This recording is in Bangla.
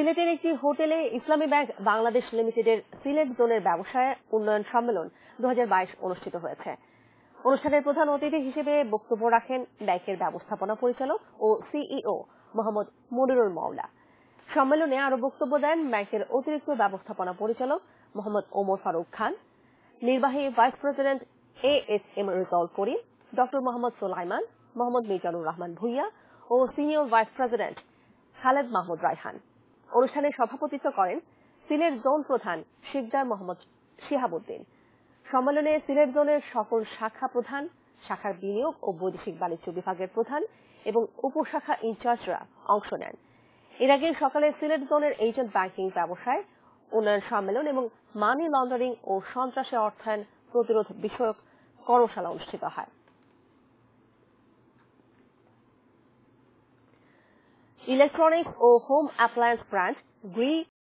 সিলেটের একটি হোটেলে ইসলামী ব্যাংক বাংলাদেশ লিমিটেডের সিলেট জোনের ব্যবসায় উন্নয়ন সম্মেলন দু অনুষ্ঠিত হয়েছে। অনুষ্ঠানের প্রধান অতিথি হিসেবে বক্তব্য রাখেন ব্যাংকের ব্যবস্থাপনা পরিচালক ও সিইও মোহাম্মদ মনিরুল মাওলা। সম্মেলনে আরও বক্তব্য দেন ব্যাংকের অতিরিক্ত ব্যবস্থাপনা পরিচালক মোহাম্মদ ওমর ফারুক খান। নির্বাহী vice president A S M Rezaul Karim, doctor Mohammad Solaiman, Mohammad Mizanur Rahman Bhuiyan O senior vice president Khaled Mahmud Raihan. অনুষ্ঠানে সভাপতিত্ব করেন সিলেট জোন প্রধান শিকদার মোহাম্মদ শিহাবুদ্দিন। সম্মেলনে সিলেট জোনের সকল শাখা প্রধান, শাখার বিনিয়োগ ও বৈদেশিক বাণিজ্য বিভাগের প্রধান এবং উপশাখা ইনচার্জরা অংশ নেন। এর আগে সকালে সিলেট জোনের এজেন্ট ব্যাংকিং ব্যবসায়, উন্নয়ন সম্মেলন এবং মানি লন্ডারিং ও সন্ত্রাসে অর্থায়ন প্রতিরোধ বিষয়ক কর্মশালা অনুষ্ঠিত হয়। ইলেকট্রনিক্স ও হোম অ্যাপ্লায়েন্স ব্র্যান্ড গ্রি